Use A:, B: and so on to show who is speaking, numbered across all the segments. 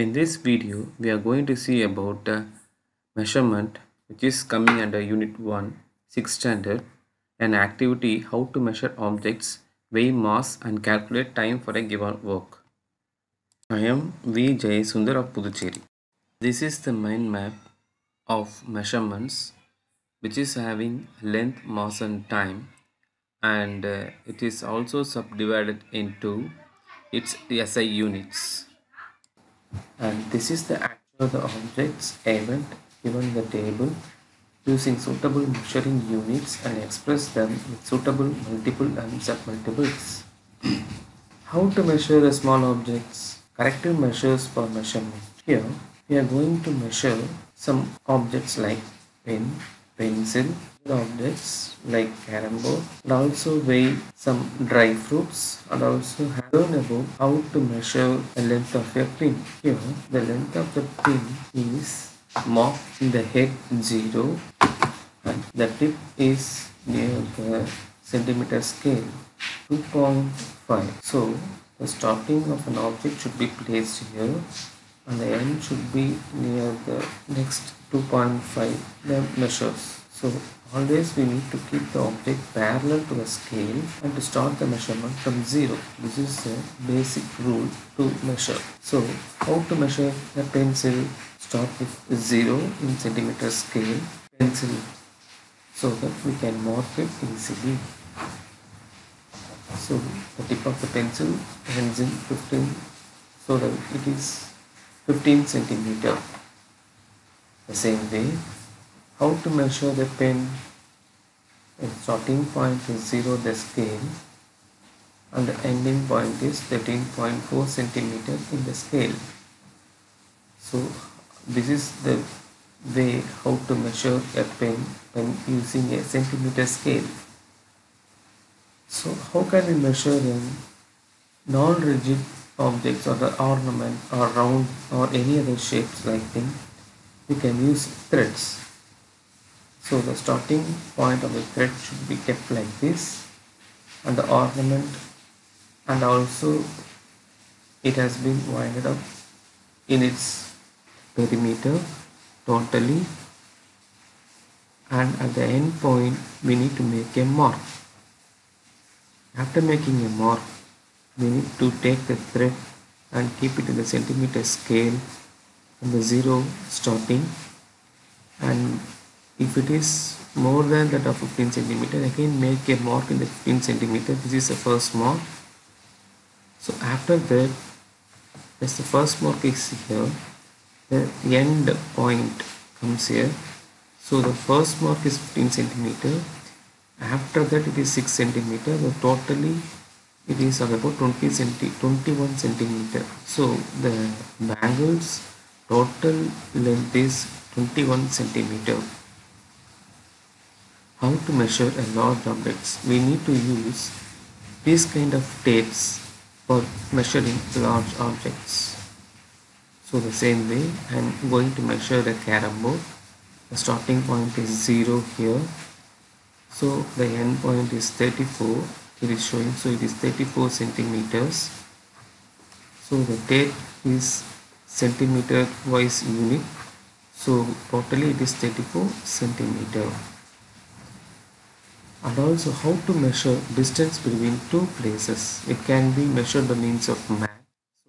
A: In this video, we are going to see about uh, measurement which is coming under unit 1, 6 standard, an activity how to measure objects, weigh mass and calculate time for a given work. I am V. Jayasundhar of Puducherry. This is the mind map of measurements which is having length, mass and time and uh, it is also subdivided into its SI units and this is the actual the objects event given the table using suitable measuring units and express them with suitable multiple and submultiples. How to measure small objects? Corrective measures for measurement. Here we are going to measure some objects like pen, pencil, objects like carom and also weigh some dry fruits and also learn about how to measure the length of a pin. Here the length of the pin is marked in the head 0 and the tip is near the centimeter scale 2.5. So the starting of an object should be placed here and the end should be near the next 2.5 the measures. So always we need to keep the object parallel to the scale and to start the measurement from zero. This is the basic rule to measure. So how to measure a pencil? Start with zero in centimeter scale pencil so that we can mark it easily. So the tip of the pencil ends in 15 so that it is 15 centimeter. The same way how to measure the pen? The starting point is 0 the scale and the ending point is 13.4 centimeter in the scale. So this is the way how to measure a pen when using a centimeter scale. So how can we measure in non-rigid objects or the ornament or round or any other shapes like thing? We can use threads so the starting point of the thread should be kept like this and the ornament and also it has been winded up in its perimeter totally and at the end point we need to make a mark. After making a mark we need to take the thread and keep it in the centimeter scale from the zero starting. And if it is more than that of 15 centimeter again make a mark in the 15 centimeter. This is the first mark. So after that as the first mark is here. The end point comes here. So the first mark is 15 centimeter. After that it is 6 centimeter. So totally it is about 20 centi 21 centimeter. So the bangles total length is 21 centimeter. How to measure a large objects? We need to use this kind of tapes for measuring large objects. So the same way I'm going to measure the carom board. The starting point is 0 here. So the end point is 34 it is showing so it is 34 centimeters so the tape is centimeter wise unit so totally it is 34 centimeter and also how to measure distance between two places. It can be measured by means of map.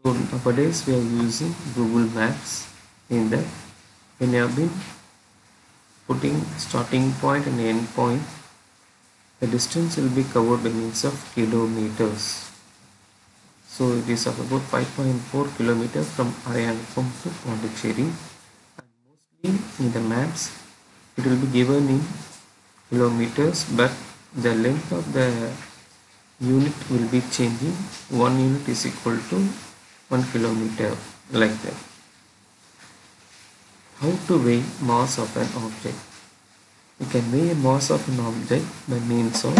A: So nowadays we are using Google Maps in that when you have been putting starting point and end point the distance will be covered by means of kilometers. So it is of about 5.4 kilometers from Arayanapam to Pondicherry. And mostly in the maps it will be given in kilometers but the length of the unit will be changing. One unit is equal to one kilometer like that. How to weigh mass of an object we can weigh mass of an object by means of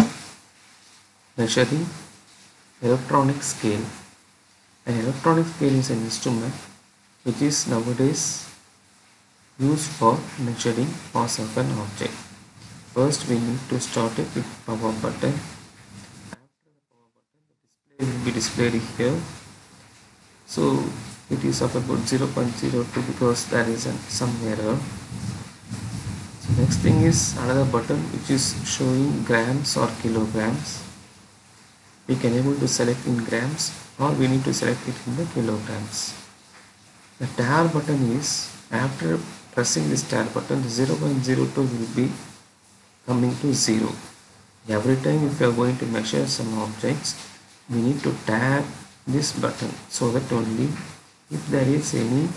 A: measuring electronic scale an electronic scale is an instrument which is nowadays used for measuring mass of an object First we need to start it with power button. After the power button the display will be displayed here. So it is of about 0.02 because there is some error next thing is another button which is showing grams or kilograms. We can able to select in grams or we need to select it in the kilograms. The tab button is after pressing this tab button 0.02 will be coming to 0 every time if you are going to measure some objects we need to tab this button so that only if there is any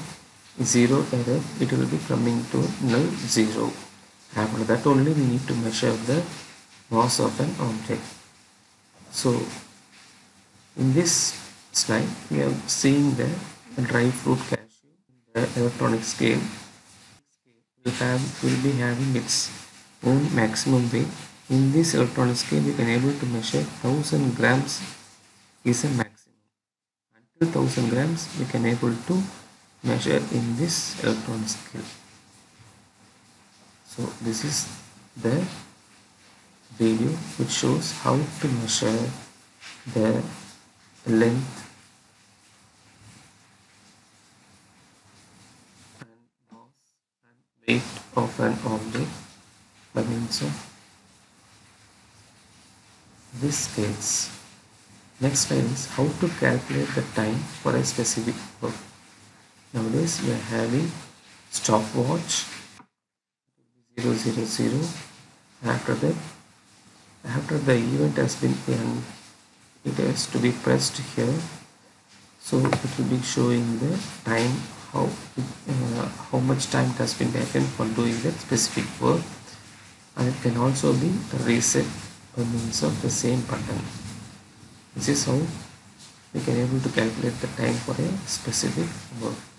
A: zero error it will be coming to null zero after that only we need to measure the mass of an object. So in this slide we are seeing the dry fruit cashew the electronic scale. Will have will be having its own maximum weight. In this electronic scale we can able to measure 1000 grams is a maximum. Until 1000 grams we can able to measure in this electronic scale so this is the video which shows how to measure the length and mass and weight of an object by means of this scales Next slide is how to calculate the time for a specific work. Nowadays we are having stopwatch 000 0 after that after the event has been done it has to be pressed here. So it will be showing the time how uh, how much time it has been taken for doing that specific work. And it can also be reset by means of the same button. This is how we can able to calculate the time for a specific work